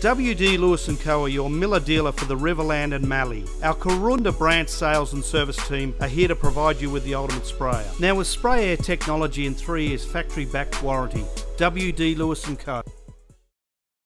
WD Lewis & Co are your Miller dealer for the Riverland and Mallee. Our Karoonda branch sales and service team are here to provide you with the ultimate sprayer. Now with spray air technology and 3 years factory backed warranty, WD Lewis & Co.